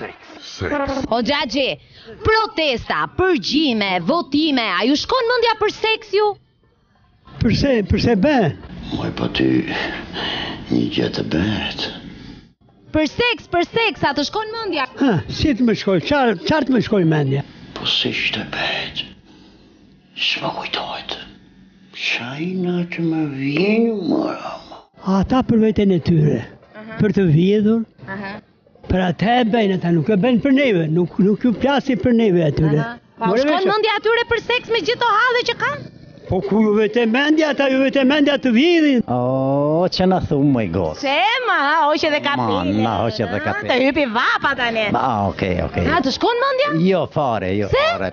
seks. O xhaxhi, protesta, përgjime, votime, a ju shkon mendja për seks ju? Përse, përse bëhen? Moj po ty, një gjë të bëhet. Për seks, për seks, a të shkon mendja? Ha, si të më shkojë, ça të më shkojë mendja? Po si që të bëhet, s'më kujtohet. Shajna që më vjenë më rama. Ata për vetën e tyre, për të vjedhur, Për atë e bëjnë ata, nuk e bëjnë për neve, nuk nuk ju plasi për neve atyre. Po shkon mendja atyre për seks me gjithë halle që kanë? Po ku ju vete mendja ata, ju vete mendja të vjedhin. O, oh, ça na thua my god. Se ma hoqe edhe kapën. Ma hoqe edhe kapën. Të hipi vapa tani. Ba, okay, okay. A të shkon mendja? Jo, fare, jo, fare.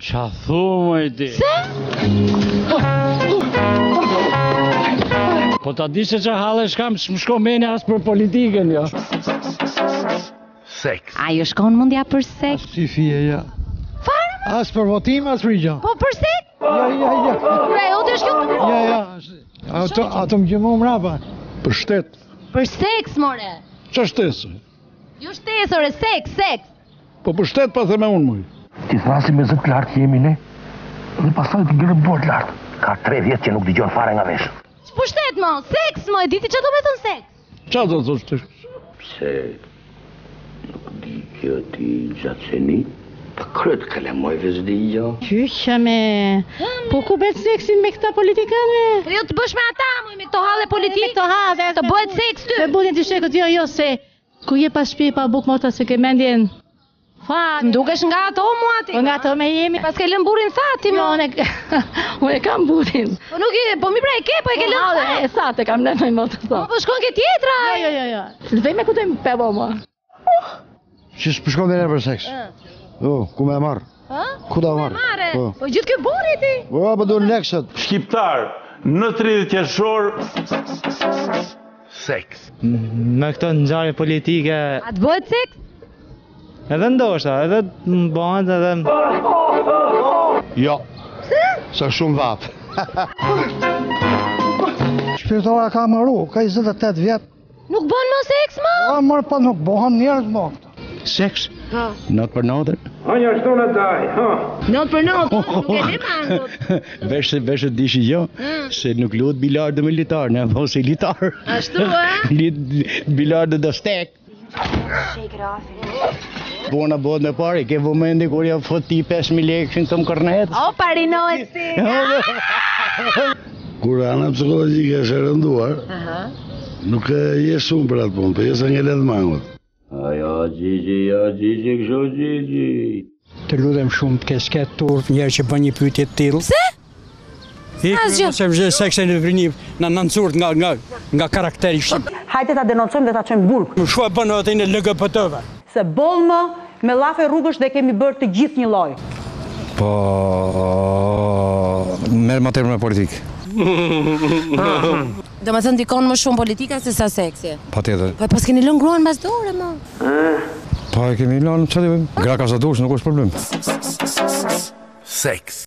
Ça thu moj ti? Se? Po ta dish se ç'halle kam, s'më shkon menja as për politikën, jo. Seks. A ju shkon mendja për seks? Asnji fije. Fare? As për votim, as për i gjo. Po për seks? Ja, ja, ja. Pra, jo të shkjo? Ja, ja. Ato, ato vijnë më mrapa. Për shtesë. Për seks, more. Ça shtesë? Jo shtesë ore, seks, seks! Po për shtesë po them unë moj. Të thrrasim me zë të lartë jemi ne, dhe pastaj të ngremë duart lart. Ka tre vjet që nuk dëgjon fare nga veshët. Ça për shtesë mo, seks mo, e di ti ça do me thënë seks? Ça do të thotë? Pse, nuk di kjo ti gjatë qeni? Të kryt kalamajve s'di jo. Qysh me... Po ku bëhet seksi me këta politikanë? Po jo të bësh me ata, moj me këto halle politike. Me këto halle. Të bëhet seks ty. Me burrin të shekët jo, jo, se... Ku je pa shpi, pa bukë, motra s'e ke mendjen. Fat. Dukesh nga ato mua ti. Po nga ato me jemi. Pse ke lënë burrin sa ti më. Unë e kam burrin. Po nuk e po mi pra e ke, po e ke po, lën. Po sa te kam lënë më të thotë. Po, po shkon ke tjetra. Jo jo jo jo. Vetëm ku të më pe Si s'po shkon dhe për seks? O, ku me e marrë? Ku ta marr? Po. po gjithë ky burrë ti? Po, po do lekët. Shqiptar, në 30 qershor... Seks. Me këto ngjarje politike... A të bëhet seks? Edhe ndoshta, edhe më bëhet edhe... Jo. Se? Se shumë vapë. Shpirtra ka marrë, ka 28 vjet. Nuk bëhet më seks më? Po mor po nuk bëhen njerëz më. Seks? Po. Not për natën? Ha ja ashtu na daj, ha. Not për natën, po, nuk e dim angut. Vesh vesh dishi jo, se nuk luhet bilard me litar, ne po si litar. Ashtu ë? Lit bilard do stek. Shake it off. Bona bot me pari, ke vëmendi kur ja fëti 5.000 lekë që në të më kërnet? O, pari ne si! Kur ana psikologjike është e rënduar, nuk je shumë për atë punë, për jesa një lek mangut. Ajo, gjigji, jo, gjigji, këshu, gjigji. Të lutem shumë, të kesh turp, njeri që bën një pyetje të tilë. Pse? Ik, më më se vëzhe sekse në vrini, në nëncurt nga, nga, nga karakteri shqip. Hajte ta denoncojmë dhe ta çojmë në burg. Më shua bënë atë i në LGBT-ve. Se bolë më, Me llafe rrugësh dhe kemi bërë të gjithë një lloj. Po merren ma tepër me politikë. Domethënë ndikon më shumë politika se sa seksi. Patjetër. Po e paskeni lënë gruan mbas dore mo. Po e kemi lënë, çfarë të bëjmë. Gra ka sa dush, nuk është problem. Seks.